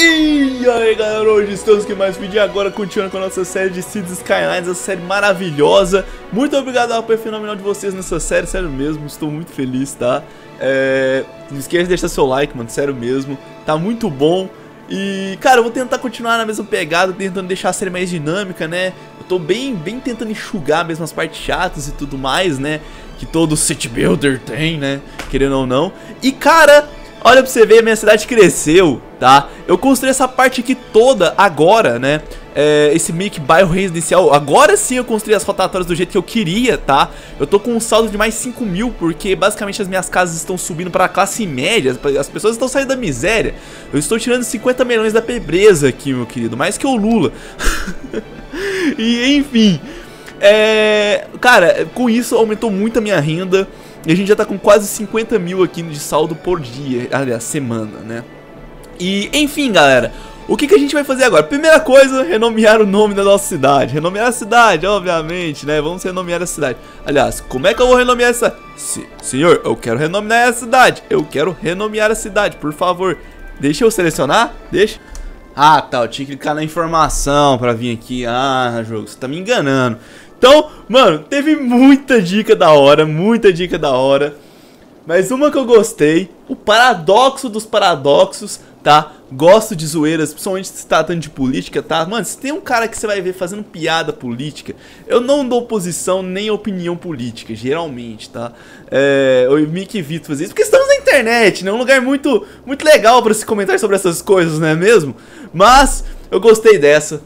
E aí galera, hoje estamos aqui mais um vídeo e agora continuando com a nossa série de Cities Skylines, essa série maravilhosa Muito obrigado ao apoio fenomenal de vocês nessa série, sério mesmo, estou muito feliz, tá? É... Não esqueça de deixar seu like, mano, sério mesmo, tá muito bom E, cara, eu vou tentar continuar na mesma pegada, tentando deixar a série mais dinâmica, né? Eu tô bem, bem tentando enxugar mesmo as partes chatas e tudo mais, né? Que todo city builder tem, né? Querendo ou não E, cara... Olha pra você ver, minha cidade cresceu, tá? Eu construí essa parte aqui toda agora, né? É, esse meio que bairro residencial. Agora sim eu construí as rotatórias do jeito que eu queria, tá? Eu tô com um saldo de mais 5 mil, porque basicamente as minhas casas estão subindo para a classe média. As pessoas estão saindo da miséria. Eu estou tirando 50 milhões da pobreza aqui, meu querido. Mais que o Lula. e enfim... É, cara, com isso aumentou muito a minha renda. E a gente já tá com quase 50 mil aqui de saldo por dia, aliás, semana, né? E, enfim, galera, o que, que a gente vai fazer agora? Primeira coisa, renomear o nome da nossa cidade. Renomear a cidade, obviamente, né? Vamos renomear a cidade. Aliás, como é que eu vou renomear essa... Se, senhor, eu quero renomear a cidade. Eu quero renomear a cidade, por favor. Deixa eu selecionar? Deixa. Ah, tá, eu tinha que clicar na informação pra vir aqui. Ah, jogo, você tá me enganando. Então, mano, teve muita dica da hora, muita dica da hora. Mas uma que eu gostei, o paradoxo dos paradoxos, tá? Gosto de zoeiras, principalmente se tratando de política, tá? Mano, se tem um cara que você vai ver fazendo piada política, eu não dou posição nem opinião política, geralmente, tá? É, eu me evito fazer isso, porque estamos na internet, né? Um lugar muito, muito legal para se comentar sobre essas coisas, não é mesmo? Mas, eu gostei dessa.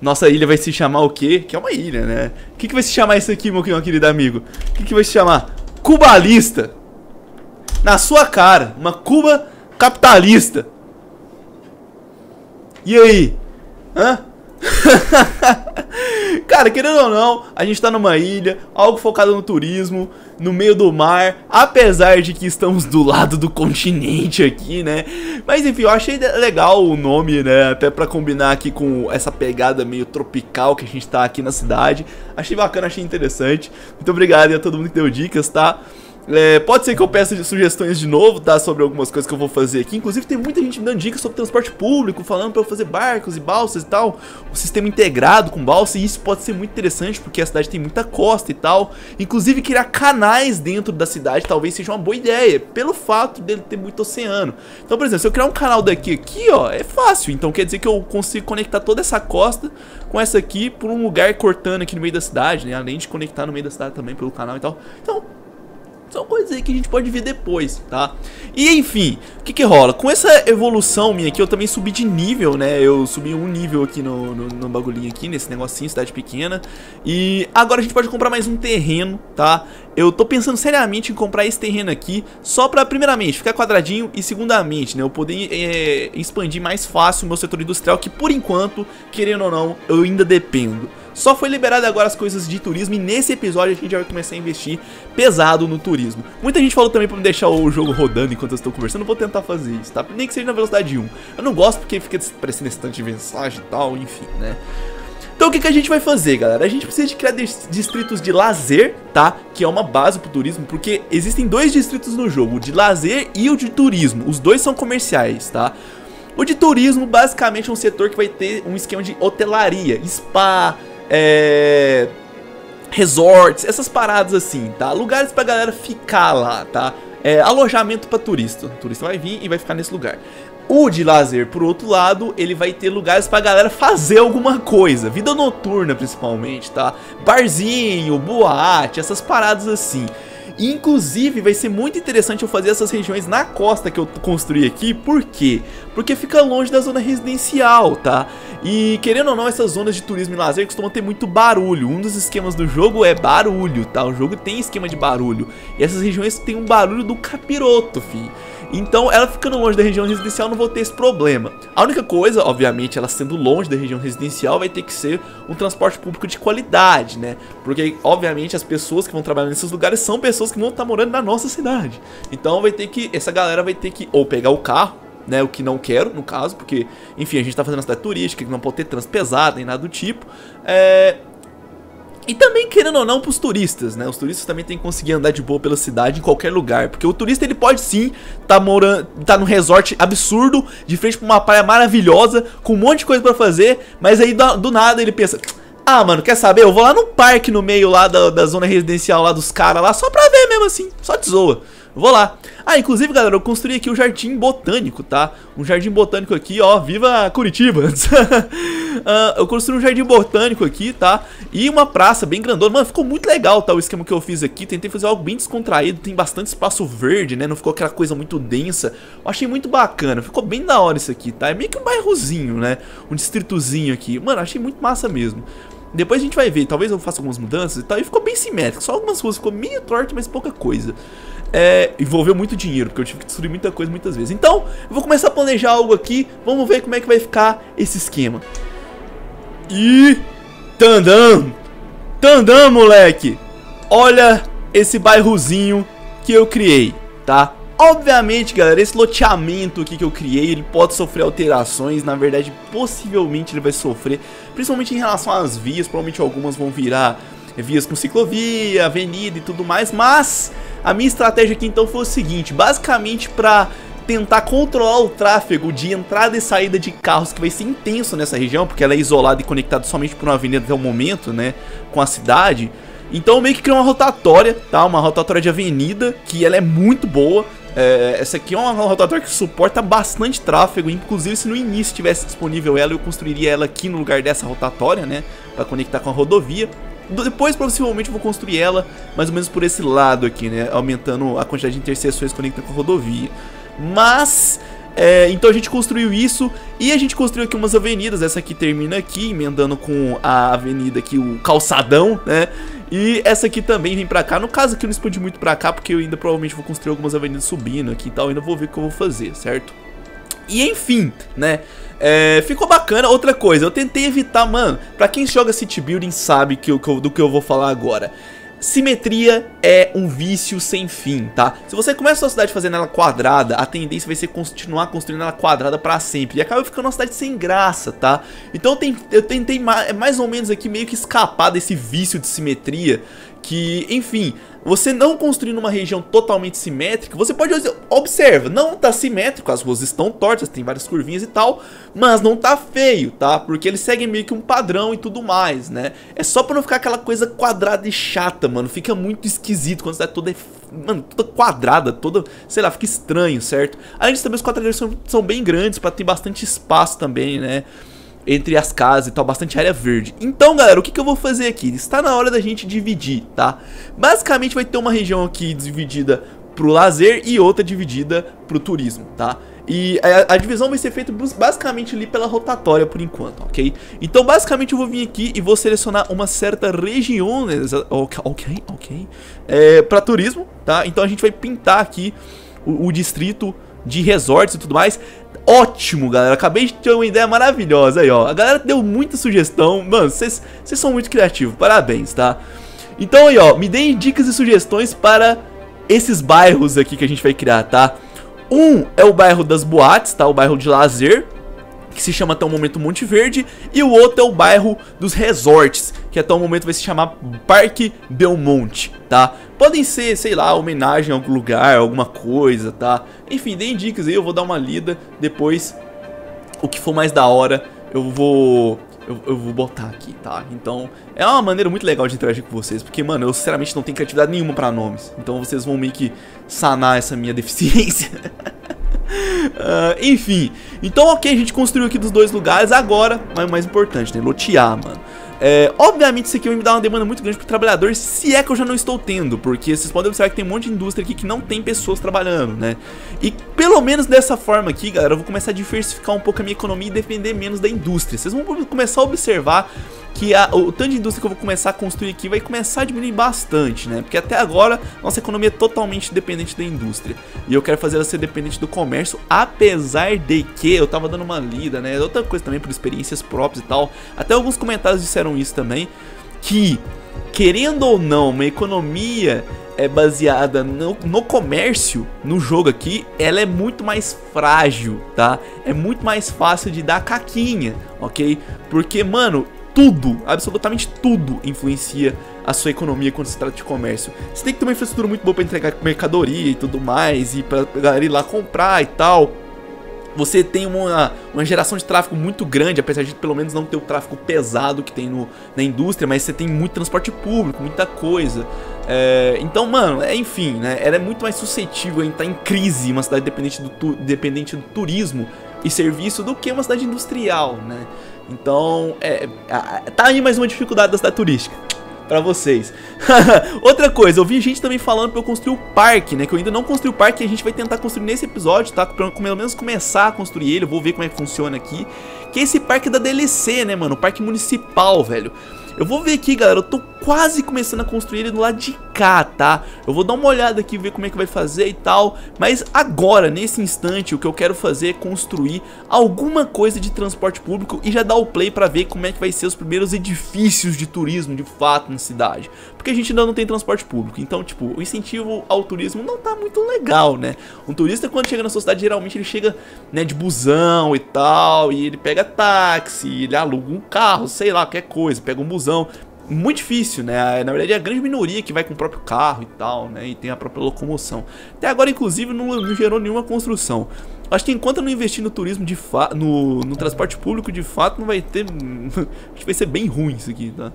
Nossa ilha vai se chamar o quê? Que é uma ilha, né? O que, que vai se chamar isso aqui, meu querido amigo? O que, que vai se chamar? Cubalista. Na sua cara, uma Cuba capitalista. E aí? Hã? Cara, querendo ou não, a gente tá numa ilha, algo focado no turismo, no meio do mar, apesar de que estamos do lado do continente aqui, né? Mas enfim, eu achei legal o nome, né? Até pra combinar aqui com essa pegada meio tropical que a gente tá aqui na cidade. Achei bacana, achei interessante. Muito obrigado a todo mundo que deu dicas, tá? É, pode ser que eu peça sugestões de novo, tá? Sobre algumas coisas que eu vou fazer aqui. Inclusive, tem muita gente me dando dicas sobre transporte público, falando pra eu fazer barcos e balsas e tal. O sistema integrado com balsa, e isso pode ser muito interessante, porque a cidade tem muita costa e tal. Inclusive, criar canais dentro da cidade talvez seja uma boa ideia, pelo fato dele ter muito oceano. Então, por exemplo, se eu criar um canal daqui aqui, ó, é fácil. Então, quer dizer que eu consigo conectar toda essa costa com essa aqui por um lugar cortando aqui no meio da cidade, né? Além de conectar no meio da cidade também pelo canal e tal. Então, são coisas aí que a gente pode ver depois, tá? E enfim, o que que rola? Com essa evolução minha aqui, eu também subi de nível, né? Eu subi um nível aqui no, no, no bagulhinho aqui, nesse negocinho, cidade pequena E agora a gente pode comprar mais um terreno, tá? Eu tô pensando seriamente em comprar esse terreno aqui Só pra, primeiramente, ficar quadradinho E segundamente, né? Eu poder é, expandir mais fácil o meu setor industrial Que por enquanto, querendo ou não, eu ainda dependo só foi liberado agora as coisas de turismo e nesse episódio a gente já vai começar a investir pesado no turismo. Muita gente falou também pra me deixar o jogo rodando enquanto eu estou conversando, vou tentar fazer isso, tá? Nem que seja na velocidade 1. Eu não gosto porque fica parecendo esse tanto de mensagem e tal, enfim, né? Então o que, que a gente vai fazer, galera? A gente precisa de criar distritos de lazer, tá? Que é uma base pro turismo, porque existem dois distritos no jogo, o de lazer e o de turismo. Os dois são comerciais, tá? O de turismo basicamente é um setor que vai ter um esquema de hotelaria, spa, é, resorts, essas paradas assim, tá? Lugares pra galera ficar lá, tá? É, alojamento pra turista. O turista vai vir e vai ficar nesse lugar. O de lazer, por outro lado, ele vai ter lugares pra galera fazer alguma coisa. Vida noturna, principalmente, tá? Barzinho, boate, essas paradas assim. Inclusive, vai ser muito interessante eu fazer essas regiões na costa que eu construí aqui. Por quê? Porque fica longe da zona residencial, tá? E querendo ou não, essas zonas de turismo e lazer costumam ter muito barulho. Um dos esquemas do jogo é barulho, tá? O jogo tem esquema de barulho. E essas regiões têm um barulho do capiroto, fi. Então, ela ficando longe da região residencial não vou ter esse problema. A única coisa, obviamente, ela sendo longe da região residencial, vai ter que ser um transporte público de qualidade, né? Porque, obviamente, as pessoas que vão trabalhar nesses lugares são pessoas que vão estar morando na nossa cidade. Então, vai ter que, essa galera vai ter que ou pegar o carro, né, o que não quero, no caso, porque, enfim, a gente tá fazendo uma cidade turística, que não pode ter trans pesado, nem nada do tipo. É, E também, querendo ou não, pros turistas, né? Os turistas também têm que conseguir andar de boa pela cidade em qualquer lugar. Porque o turista, ele pode sim tá morando, tá num resort absurdo, de frente pra uma praia maravilhosa, com um monte de coisa pra fazer, mas aí do, do nada ele pensa... Ah, mano, quer saber? Eu vou lá no parque no meio lá da, da zona residencial lá dos caras lá, só pra ver mesmo assim, só zoa. Vou lá. Ah, inclusive, galera, eu construí aqui o um jardim botânico, tá? Um jardim botânico aqui, ó, viva Curitiba! uh, eu construí um jardim botânico aqui, tá? E uma praça bem grandona. Mano, ficou muito legal, tá? O esquema que eu fiz aqui. Tentei fazer algo bem descontraído. Tem bastante espaço verde, né? Não ficou aquela coisa muito densa. Eu achei muito bacana. Ficou bem da hora isso aqui, tá? É meio que um bairrozinho, né? Um distritozinho aqui. Mano, achei muito massa mesmo. Depois a gente vai ver, talvez eu faça algumas mudanças e tal, e ficou bem simétrico, só algumas ruas ficou meio torto, mas pouca coisa é, envolveu muito dinheiro, porque eu tive que destruir muita coisa muitas vezes. Então, eu vou começar a planejar algo aqui, vamos ver como é que vai ficar esse esquema. E... Tandam! Tandam, moleque! Olha esse bairrozinho que eu criei, tá? Obviamente, galera, esse loteamento aqui que eu criei, ele pode sofrer alterações, na verdade, possivelmente ele vai sofrer, principalmente em relação às vias, provavelmente algumas vão virar vias com ciclovia, avenida e tudo mais, mas a minha estratégia aqui então foi o seguinte, basicamente para tentar controlar o tráfego de entrada e saída de carros que vai ser intenso nessa região, porque ela é isolada e conectada somente por uma avenida até o momento, né, com a cidade. Então meio que criei uma rotatória, tá, uma rotatória de avenida, que ela é muito boa. É, essa aqui é uma rotatória que suporta bastante tráfego, inclusive se no início tivesse disponível ela, eu construiria ela aqui no lugar dessa rotatória, né, para conectar com a rodovia. Depois, possivelmente, eu vou construir ela mais ou menos por esse lado aqui, né? Aumentando a quantidade de interseções conectadas com a rodovia. Mas... É, então a gente construiu isso e a gente construiu aqui umas avenidas. Essa aqui termina aqui, emendando com a avenida aqui, o calçadão, né? E essa aqui também vem pra cá. No caso aqui eu não expandi muito pra cá, porque eu ainda provavelmente vou construir algumas avenidas subindo aqui e tal. Ainda vou ver o que eu vou fazer, certo? E enfim, né? É, ficou bacana. Outra coisa, eu tentei evitar, mano. Pra quem joga City Building sabe que, que, do que eu vou falar agora. Simetria é um vício sem fim, tá? Se você começa a sua cidade fazendo ela quadrada, a tendência vai ser continuar construindo ela quadrada pra sempre. E acaba ficando uma cidade sem graça, tá? Então eu tentei é mais ou menos aqui meio que escapar desse vício de simetria. Que, enfim, você não construindo uma região totalmente simétrica, você pode observa, não tá simétrico, as ruas estão tortas, tem várias curvinhas e tal, mas não tá feio, tá? Porque eles seguem meio que um padrão e tudo mais, né? É só pra não ficar aquela coisa quadrada e chata, mano. Fica muito esquisito quando a cidade toda é, mano, toda quadrada, toda, sei lá, fica estranho, certo? Além disso, também os quadradeiros são, são bem grandes para ter bastante espaço também, né? Entre as casas e tal, bastante área verde. Então, galera, o que, que eu vou fazer aqui? Está na hora da gente dividir, tá? Basicamente vai ter uma região aqui dividida pro lazer e outra dividida pro turismo, tá? E a, a, divisão vai ser feita basicamente ali pela rotatória por enquanto, ok? Então basicamente eu vou vir aqui e vou selecionar uma certa região, né? ok, ok, ok, é, para turismo, tá? Então a gente vai pintar aqui o, o distrito de resorts e tudo mais ótimo, galera. Acabei de ter uma ideia maravilhosa aí, ó. A galera deu muita sugestão. Mano, vocês são muito criativos. Parabéns, tá? Então aí, ó, me deem dicas e sugestões para esses bairros aqui que a gente vai criar, tá? Um é o bairro das boates, tá? O bairro de lazer, que se chama até o momento Monte Verde, e o outro é o bairro dos resorts, que até o momento vai se chamar Parque Belmonte, tá? Podem ser, sei lá, homenagem a algum lugar, alguma coisa, tá? Enfim, deem dicas aí, eu vou dar uma lida, depois o que for mais da hora eu vou eu, eu, vou botar aqui, tá? Então, é uma maneira muito legal de interagir com vocês, porque, mano, eu sinceramente não tenho criatividade nenhuma pra nomes. Então vocês vão meio que sanar essa minha deficiência. uh, enfim, então ok, a gente construiu aqui dos dois lugares, agora, mas o mais importante, né, lotear, mano. É, obviamente isso aqui vai me dar uma demanda muito grande pro trabalhador, se é que eu já não estou tendo, porque vocês podem observar que tem um monte de indústria aqui que não tem pessoas trabalhando, né? E pelo menos dessa forma aqui, galera, eu vou começar a diversificar um pouco a minha economia e depender menos da indústria. Vocês vão começar a observar que a, o tanto de indústria que eu vou começar a construir aqui vai começar a diminuir bastante, né? Porque até agora nossa economia é totalmente dependente da indústria. E eu quero fazer ela ser dependente do comércio, apesar de que eu tava dando uma lida, né? Outra coisa também por experiências próprias e tal. Até alguns comentários disseram isso também, que querendo ou não, uma economia é baseada no, no, comércio, no jogo aqui, ela é muito mais frágil, tá? É muito mais fácil de dar caquinha, ok? Porque, mano, tudo, absolutamente tudo influencia a sua economia quando se trata de comércio. Você tem que ter uma infraestrutura muito boa para entregar mercadoria e tudo mais, e pra galera ir lá comprar e tal. Você tem uma, uma geração de tráfego muito grande, apesar de pelo menos não ter o tráfego pesado que tem no, na indústria, mas você tem muito transporte público, muita coisa. É, então, mano, é, enfim, né? Ela é muito mais suscetível a estar em crise, uma cidade dependente do, dependente do turismo e serviço do que uma cidade industrial, né? Então, é, tá aí mais uma dificuldade da cidade turística para vocês. Outra coisa, eu vi gente também falando pra eu construir o parque, né? Que eu ainda não construí o parque e a gente vai tentar construir nesse episódio, tá? Pra pelo menos começar a construir ele, eu vou ver como é que funciona aqui. Que é esse parque da DLC, né, mano? O parque municipal, velho. Eu vou ver aqui, galera, eu tô quase começando a construir ele do lado de cá, tá? Eu vou dar uma olhada aqui, ver como é que vai fazer e tal, mas agora, nesse instante, o que eu quero fazer é construir alguma coisa de transporte público e já dar o play pra ver como é que vai ser os primeiros edifícios de turismo, de fato, na cidade. Porque a gente ainda não tem transporte público, então, tipo, o incentivo ao turismo não tá muito legal, né? Um turista, quando chega na sua cidade, geralmente ele chega, né, de busão e tal, e ele pega táxi, ele aluga um carro, sei lá, qualquer coisa, pega um busão muito difícil, né? Na verdade é a grande minoria que vai com o próprio carro e tal, né? E tem a própria locomoção. Até agora, inclusive, não, não gerou nenhuma construção. Acho que enquanto não investir no turismo de fato, no, no transporte público de fato, não vai ter. Acho que vai ser bem ruim isso aqui, tá?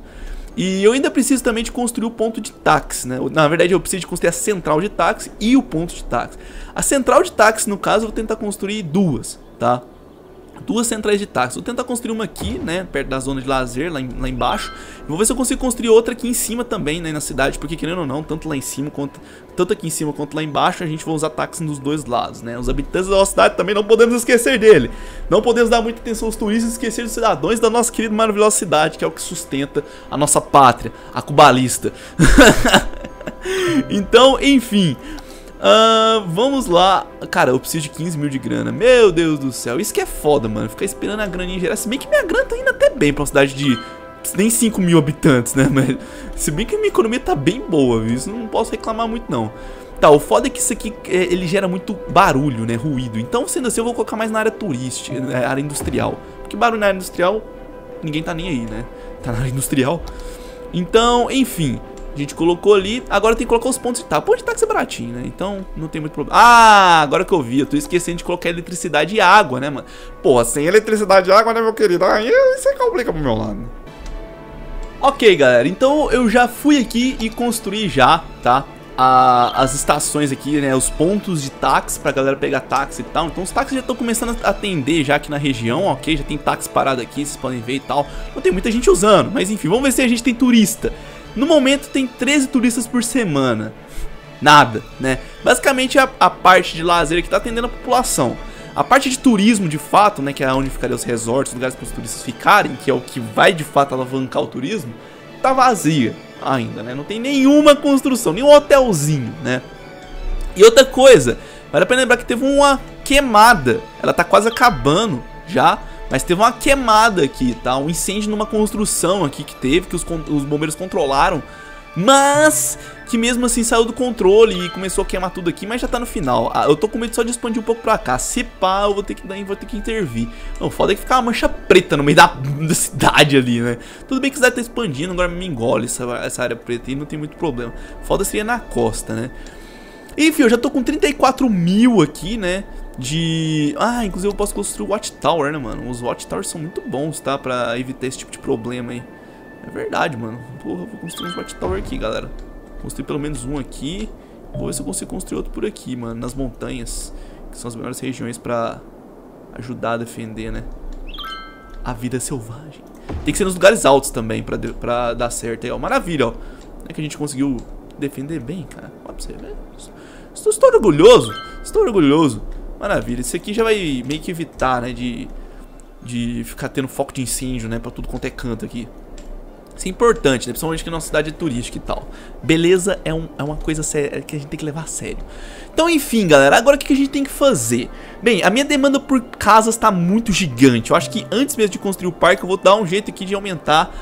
E eu ainda preciso também de construir o ponto de táxi, né? Na verdade, eu preciso de construir a central de táxi e o ponto de táxi. A central de táxi, no caso, eu vou tentar construir duas, tá? Duas centrais de táxi. Vou tentar construir uma aqui, né, perto da zona de lazer, lá, em, lá embaixo. Vou ver se eu consigo construir outra aqui em cima também, né, na cidade, porque querendo ou não, tanto lá em cima quanto tanto aqui em cima quanto lá embaixo, a gente vai usar táxi nos dois lados, né? Os habitantes da nossa cidade também não podemos esquecer dele. Não podemos dar muita atenção aos turistas e esquecer dos cidadãos da nossa querida maravilhosa cidade, que é o que sustenta a nossa pátria, a cubalista. então, enfim, Uh, vamos lá. Cara, eu preciso de 15 mil de grana. Meu Deus do céu. Isso que é foda, mano. Ficar esperando a graninha gerar. Se bem que minha grana tá indo até bem pra uma cidade de nem 5 mil habitantes, né? Mas se bem que minha economia tá bem boa, viu? Isso não posso reclamar muito, não. Tá, o foda é que isso aqui é, ele gera muito barulho, né? Ruído. Então, sendo assim, eu vou colocar mais na área turística, na né? área industrial. Porque barulho na área industrial, ninguém tá nem aí, né? Tá na área industrial. Então, enfim. A gente colocou ali, agora tem que colocar os pontos de táxi. Ponto de táxi é baratinho, né? Então não tem muito problema. Ah, agora que eu vi, eu tô esquecendo de colocar eletricidade e água, né, mano? Porra, sem eletricidade e água, né, meu querido? Aí é complica pro meu lado. Ok, galera, então eu já fui aqui e construí já, tá? A, as estações aqui, né, os pontos de táxi pra galera pegar táxi e tal. Então os táxis já estão começando a atender já aqui na região, ok? Já tem táxi parado aqui, vocês podem ver e tal. Não tem muita gente usando, mas enfim, vamos ver se a gente tem turista. No momento tem 13 turistas por semana. Nada, né? Basicamente a, a parte de lazer que está atendendo a população. A parte de turismo, de fato, né, que é onde ficariam os resorts, lugares para os turistas ficarem, que é o que vai de fato alavancar o turismo, tá vazia ainda, né? Não tem nenhuma construção, nenhum hotelzinho, né? E outra coisa, vale a pena lembrar que teve uma queimada, ela tá quase acabando já, mas teve uma queimada aqui, tá? Um incêndio numa construção aqui que teve, que os, os bombeiros controlaram. Mas que mesmo assim saiu do controle e começou a queimar tudo aqui, mas já tá no final. Ah, eu tô com medo só de expandir um pouco pra cá. Se pá, eu vou ter que dar, vou ter que intervir. Não, foda é que ficar uma mancha preta no meio da, da, cidade ali, né? Tudo bem que cidade tá expandindo, agora me engole essa, essa área preta e não tem muito problema. Foda seria na costa, né? Enfim, eu já tô com 34 mil aqui, né? de... Ah, inclusive eu posso construir o Watchtower, né, mano? Os Watchtowers são muito bons, tá? Pra evitar esse tipo de problema aí. É verdade, mano. Porra, vou construir um Watchtower aqui, galera. Construir pelo menos um aqui. Vou ver se eu consigo construir outro por aqui, mano. Nas montanhas. Que são as melhores regiões pra ajudar a defender, né? A vida selvagem. Tem que ser nos lugares altos também pra, pra dar certo aí, ó. Maravilha, ó. É que a gente conseguiu defender bem, cara. Olha pra você ver. Estou, estou orgulhoso. Estou orgulhoso. Maravilha, isso aqui já vai meio que evitar, né, de, de ficar tendo foco de incêndio, né, pra tudo quanto é canto aqui. Isso é importante, né, principalmente que nossa cidade é turística e tal. Beleza é, um, é uma coisa séria, que a gente tem que levar a sério. Então, enfim, galera, agora o que a gente tem que fazer? Bem, a minha demanda por casas tá muito gigante. Eu acho que antes mesmo de construir o parque, eu vou dar um jeito aqui de aumentar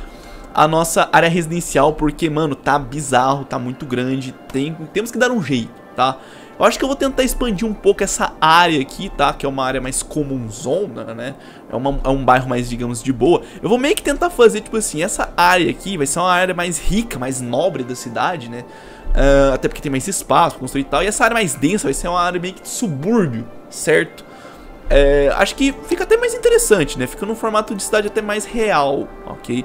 a nossa área residencial, porque, mano, tá bizarro, tá muito grande, tem, temos que dar um jeito, tá? Eu acho que eu vou tentar expandir um pouco essa área aqui, tá? Que é uma área mais comunzona, né? É, uma, é um bairro mais, digamos, de boa. Eu vou meio que tentar fazer, tipo assim, essa área aqui vai ser uma área mais rica, mais nobre da cidade, né? Uh, até porque tem mais espaço construir e tal. E essa área mais densa vai ser uma área meio que de subúrbio, certo? É, acho que fica até mais interessante, né? Fica num formato de cidade até mais real, ok?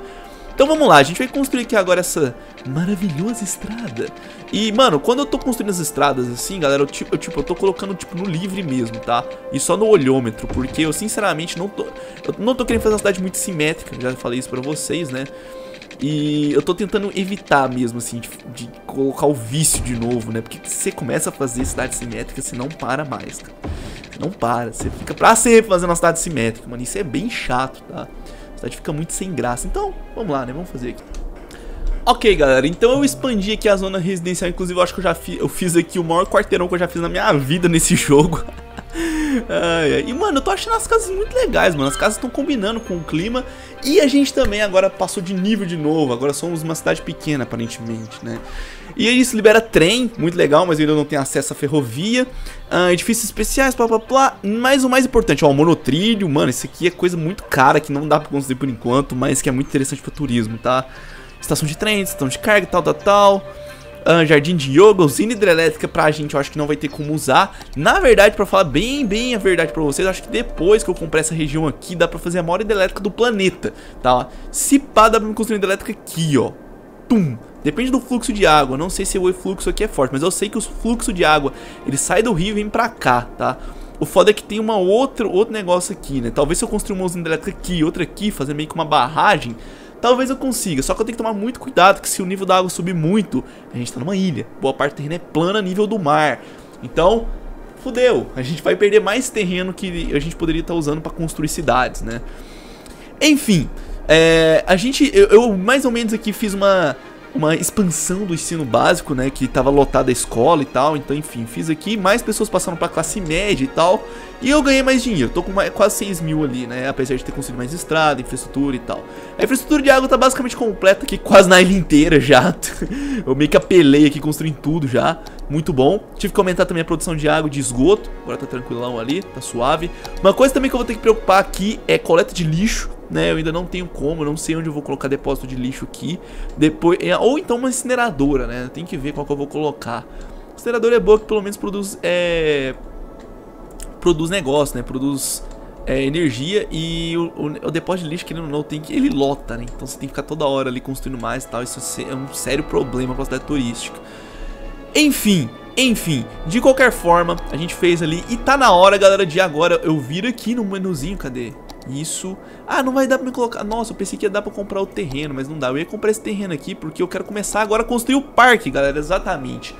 Então vamos lá, a gente vai construir aqui agora essa maravilhosa estrada. E, mano, quando eu tô construindo as estradas assim, galera, eu, tipo, eu, tipo, eu tô colocando, tipo, no livre mesmo, tá? E só no olhômetro, porque eu, sinceramente, não tô... Eu não tô querendo fazer uma cidade muito simétrica, já falei isso pra vocês, né? E eu tô tentando evitar mesmo, assim, de, de, colocar o vício de novo, né? Porque você começa a fazer cidade simétrica, você não para mais, cara. Você não para, você fica pra sempre fazendo uma cidade simétrica, mano. Isso é bem chato, tá? Cidade fica muito sem graça. Então, vamos lá, né? Vamos fazer aqui. Ok, galera, então eu expandi aqui a zona residencial, inclusive eu acho que eu já fi, eu fiz aqui o maior quarteirão que eu já fiz na minha vida nesse jogo. ai, ai. E, mano, eu tô achando as casas muito legais, mano, as casas estão combinando com o clima e a gente também agora passou de nível de novo, agora somos uma cidade pequena, aparentemente, né? E isso libera trem, muito legal, mas ainda não tenho acesso à ferrovia. Uh, edifícios especiais, blá blá blá. Mas o mais importante, ó, o monotrilho, mano, isso aqui é coisa muito cara que não dá pra construir por enquanto, mas que é muito interessante pra turismo, tá? Estação de trem, estação de carga, tal, tal, tal. Uh, jardim de yoga, usina hidrelétrica pra gente, eu acho que não vai ter como usar. Na verdade, pra falar bem, bem a verdade pra vocês, eu acho que depois que eu comprar essa região aqui, dá pra fazer a maior hidrelétrica do planeta, tá? Se pá, dá pra me construir hidrelétrica aqui, ó. Tum! Depende do fluxo de água, não sei se o fluxo aqui é forte, mas eu sei que o fluxo de água, ele sai do rio e vem pra cá, tá? O foda é que tem uma outra, outro negócio aqui, né? Talvez se eu construir uma usina elétrica aqui outra aqui, fazer meio que uma barragem, talvez eu consiga. Só que eu tenho que tomar muito cuidado, que se o nível da água subir muito, a gente tá numa ilha. Boa parte do terreno é plana nível do mar. Então, fudeu. A gente vai perder mais terreno que a gente poderia estar tá usando para construir cidades, né? Enfim, é, a gente, eu, eu mais ou menos aqui fiz uma uma expansão do ensino básico, né, que tava lotada a escola e tal, então enfim, fiz aqui, mais pessoas passaram pra classe média e tal, e eu ganhei mais dinheiro, tô com mais, quase 6 mil ali, né, apesar de ter conseguido mais estrada, infraestrutura e tal. A infraestrutura de água tá basicamente completa aqui, quase na ilha inteira já, eu meio que apelei aqui, construindo tudo já, muito bom. Tive que aumentar também a produção de água de esgoto, agora tá tranquilão ali, tá suave. Uma coisa também que eu vou ter que preocupar aqui é coleta de lixo, né? Eu ainda não tenho como, não sei onde eu vou colocar depósito de lixo aqui. Depois, é, ou então uma incineradora, né? Tem que ver qual que eu vou colocar. Incineradora é boa que pelo menos produz é, produz negócio, né? Produz é, energia e o, o, o, depósito de lixo, que ele não tem que ele lota, né? Então você tem que ficar toda hora ali construindo mais e tal. Isso é um sério problema para a cidade turística. Enfim, enfim, de qualquer forma, a gente fez ali e tá na hora, galera, de agora eu vir aqui no menuzinho, cadê? Isso. Ah, não vai dar pra me colocar. Nossa, eu pensei que ia dar pra comprar o terreno, mas não dá. Eu ia comprar esse terreno aqui porque eu quero começar agora a construir o parque, galera. Exatamente.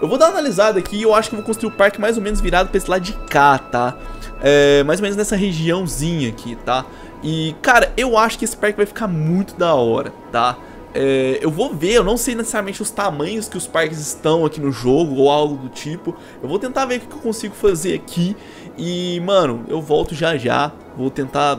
Eu vou dar uma analisada aqui e eu acho que vou construir o parque mais ou menos virado pra esse lado de cá, tá? É, mais ou menos nessa regiãozinha aqui, tá? E, cara, eu acho que esse parque vai ficar muito da hora, tá? É, eu vou ver, eu não sei necessariamente os tamanhos que os parques estão aqui no jogo ou algo do tipo. Eu vou tentar ver o que eu consigo fazer aqui. E, mano, eu volto já já. Vou tentar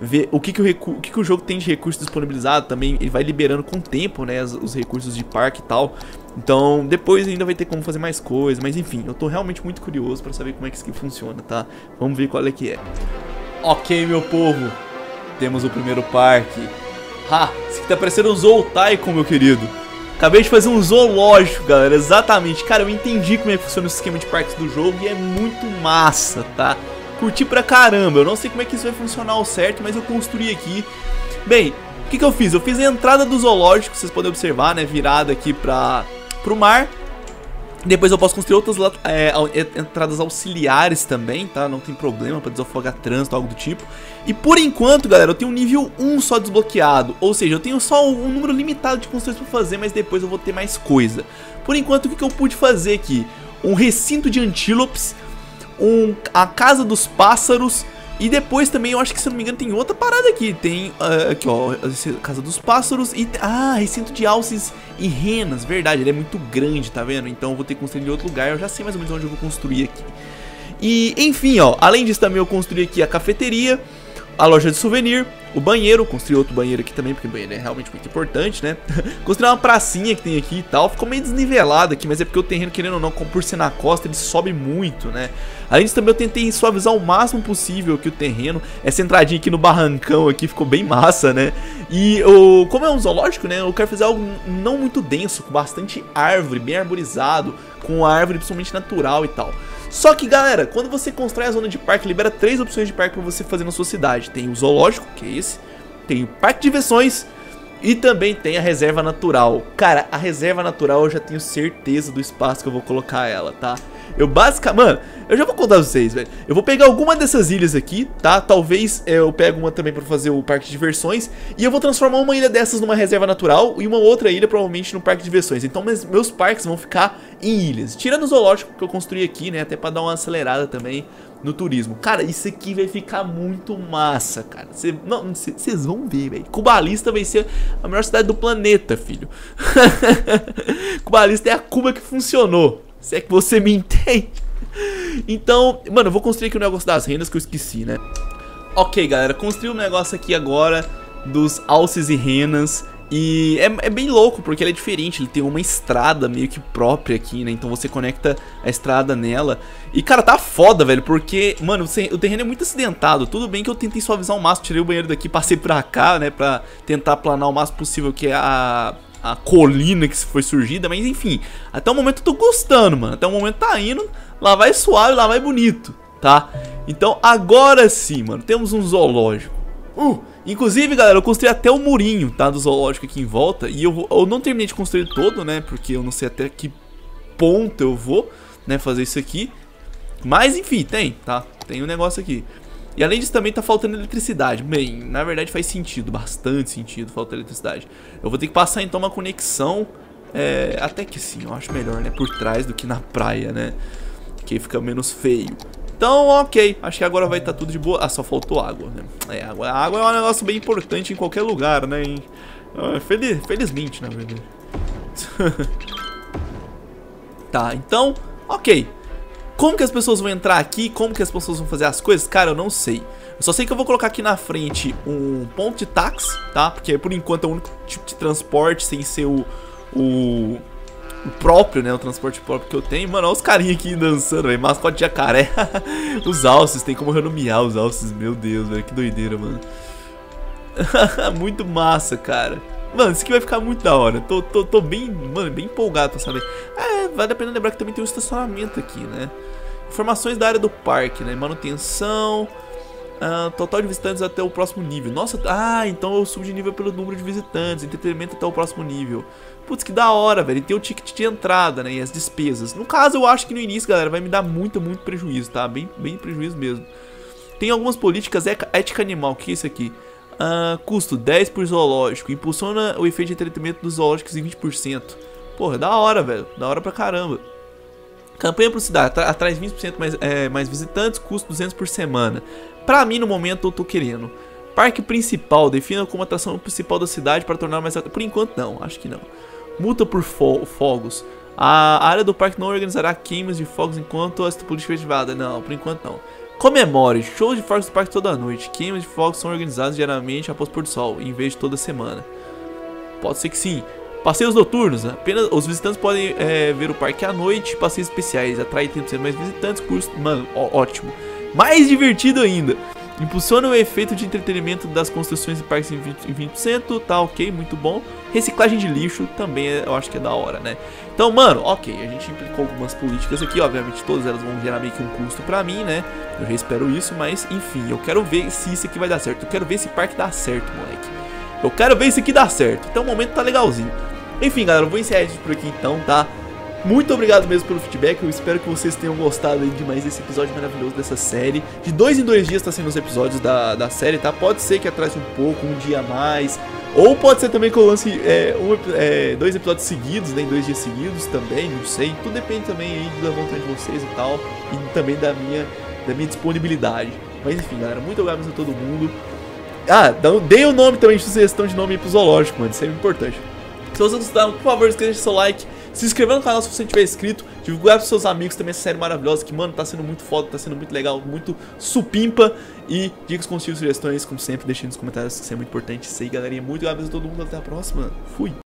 ver o que, que, o, o, que, que o jogo tem de recurso disponibilizado também. Ele vai liberando com o tempo, né? Os, os recursos de parque e tal. Então, depois ainda vai ter como fazer mais coisas. Mas enfim, eu tô realmente muito curioso pra saber como é que isso aqui funciona, tá? Vamos ver qual é que é. Ok, meu povo. Temos o primeiro parque. Ha! Esse aqui tá parecendo um Zoltaicon, meu querido. Acabei de fazer um zoológico, galera, exatamente. Cara, eu entendi como é que funciona o esquema de parques do jogo e é muito massa, tá? Curti pra caramba, eu não sei como é que isso vai funcionar ao certo, mas eu construí aqui. Bem, o que, que eu fiz? Eu fiz a entrada do zoológico, vocês podem observar, né, virada aqui pra, pro mar. Depois eu posso construir outras é, entradas auxiliares também, tá? Não tem problema para desafogar trânsito, algo do tipo. E por enquanto, galera, eu tenho um nível 1 só desbloqueado. Ou seja, eu tenho só um número limitado de construções para fazer, mas depois eu vou ter mais coisa. Por enquanto, o que, que eu pude fazer aqui? Um recinto de antílopes, um, a casa dos pássaros e depois também, eu acho que se não me engano, tem outra parada aqui. Tem uh, aqui, ó, Casa dos Pássaros e... Ah, recinto de alces e renas, verdade. Ele é muito grande, tá vendo? Então eu vou ter que construir em outro lugar. Eu já sei mais ou menos onde eu vou construir aqui. E, enfim, ó, além disso também eu construí aqui a cafeteria, a loja de souvenir, o banheiro, construí outro banheiro aqui também, porque o banheiro é realmente muito importante, né? construí uma pracinha que tem aqui e tal, ficou meio desnivelado aqui, mas é porque o terreno, querendo ou não, por ser na costa, ele sobe muito, né? Além disso, também eu tentei suavizar o máximo possível aqui o terreno, essa entradinha aqui no barrancão aqui ficou bem massa, né? E o, como é um zoológico, né, eu quero fazer algo não muito denso, com bastante árvore, bem arborizado, com árvore principalmente natural e tal. Só que, galera, quando você constrói a zona de parque, libera três opções de parque para você fazer na sua cidade. Tem o zoológico, que é esse, tem o parque de diversões e também tem a reserva natural. Cara, a reserva natural eu já tenho certeza do espaço que eu vou colocar ela, tá? Eu basicamente... Mano, eu já vou contar pra vocês, velho. Eu vou pegar alguma dessas ilhas aqui, tá? Talvez é, eu pegue uma também pra fazer o parque de diversões. E eu vou transformar uma ilha dessas numa reserva natural e uma outra ilha provavelmente no parque de diversões. Então meus, meus parques vão ficar em ilhas. Tirando o zoológico que eu construí aqui, né? Até pra dar uma acelerada também no turismo. Cara, isso aqui vai ficar muito massa, cara. Vocês vão ver, velho. Cubalista vai ser a melhor cidade do planeta, filho. Cubalista é a Cuba que funcionou. Se é que você me entende. Então, mano, eu vou construir aqui o um negócio das rendas que eu esqueci, né? Ok, galera, construí um negócio aqui agora dos alces e renas. E é, é, bem louco, porque ele é diferente, ele tem uma estrada meio que própria aqui, né? Então você conecta a estrada nela. E, cara, tá foda, velho, porque, mano, o terreno é muito acidentado. Tudo bem que eu tentei suavizar o máximo, tirei o banheiro daqui, passei pra cá, né? Pra tentar planar o máximo possível, que é a, a colina que foi surgida, mas enfim, até o momento eu tô gostando, mano. Até o momento tá indo, lá vai suave, lá vai bonito, tá? Então agora sim, mano, temos um zoológico. Uh, inclusive, galera, eu construí até o murinho, tá, do zoológico aqui em volta. E eu, eu não terminei de construir todo, né, porque eu não sei até que ponto eu vou, né, fazer isso aqui. Mas enfim, tem, tá? Tem um negócio aqui. E além disso também tá faltando eletricidade. Bem, na verdade faz sentido, bastante sentido falta eletricidade. Eu vou ter que passar então uma conexão, é, até que sim, eu acho melhor, né? Por trás do que na praia, né? Que fica menos feio. Então, ok, acho que agora vai estar tá tudo de boa. Ah, só faltou água, né? É, água, água é um negócio bem importante em qualquer lugar, né? Ah, feliz, felizmente, na verdade. tá, então, ok. Como que as pessoas vão entrar aqui? Como que as pessoas vão fazer as coisas? Cara, eu não sei. Eu só sei que eu vou colocar aqui na frente um ponto de táxi, tá? Porque por enquanto é o único tipo de transporte sem ser o, o, o próprio, né? O transporte próprio que eu tenho. Mano, olha os carinhas aqui dançando, velho. Mascote de jacaré. os alces, tem como renomear os alces. Meu Deus, velho. Que doideira, mano. muito massa, cara. Mano, isso aqui vai ficar muito da hora. Tô, tô, tô bem, mano, bem empolgado pra saber. É, vale a pena lembrar que também tem um estacionamento aqui, né? Informações da área do parque, né? Manutenção. Uh, total de visitantes até o próximo nível. Nossa, ah, então eu subo de nível pelo número de visitantes. Entretenimento até o próximo nível. Putz, que da hora, velho. E tem o ticket de entrada, né? E as despesas. No caso, eu acho que no início, galera, vai me dar muito, muito prejuízo, tá? Bem, bem prejuízo mesmo. Tem algumas políticas ética animal. O que é isso aqui? Uh, custo 10 por zoológico. Impulsiona o efeito de entretenimento dos zoológicos em 20%. Porra, da hora, velho. Da hora pra caramba. Campanha por cidade. Atrai 20% mais, é, mais visitantes. Custo 200 por semana. Pra mim, no momento, eu tô querendo. Parque principal. Defina como atração principal da cidade para tornar mais... Por enquanto, não. Acho que não. Multa por fo fogos. A área do parque não organizará queimas de fogos enquanto esta política é ativada. Não, por enquanto não. Comemore, shows de fogos do parque toda noite. Queimas de fogos são organizados geralmente após pôr do sol, em vez de toda semana. Pode ser que sim. Passeios noturnos, apenas os visitantes podem é, ver o parque à noite. Passeios especiais, atrai tempo mais visitantes, curso, mano, ó, ótimo. Mais divertido ainda. Impulsiona o efeito de entretenimento das construções de parques em 20%, em 20%, tá ok, muito bom. Reciclagem de lixo também é, eu acho que é da hora, né? Então, mano, ok, a gente implicou algumas políticas aqui, obviamente todas elas vão gerar meio que um custo pra mim, né? Eu já espero isso, mas enfim, eu quero ver se isso aqui vai dar certo. Eu quero ver se parque dá certo, moleque. Eu quero ver isso aqui dá certo. Então o momento tá legalzinho. Enfim, galera, eu vou encerrar isso por aqui então, tá? Muito obrigado mesmo pelo feedback, eu espero que vocês tenham gostado de mais esse episódio maravilhoso dessa série. De dois em dois dias tá sendo os episódios da, da série, tá? Pode ser que atrase um pouco, um dia a mais, ou pode ser também que eu lance é, um, é, dois episódios seguidos, né, em dois dias seguidos também, não sei. Tudo depende também aí da vontade de vocês e tal, e também da minha, da minha disponibilidade. Mas enfim, galera, muito obrigado a todo mundo. Ah, dê o nome também de sugestão de nome pro mano, isso é importante. Se vocês gostaram, por favor, deixe seu like Se inscreva no canal se você não tiver inscrito. Divulgar pros seus amigos também essa série maravilhosa. Que, mano, tá sendo muito foda, tá sendo muito legal, muito supimpa. E dicas, conselhos, sugestões, como sempre, deixem nos comentários. Isso é muito importante. Isso aí, galerinha. Muito obrigado a todo mundo. Até a próxima. Fui.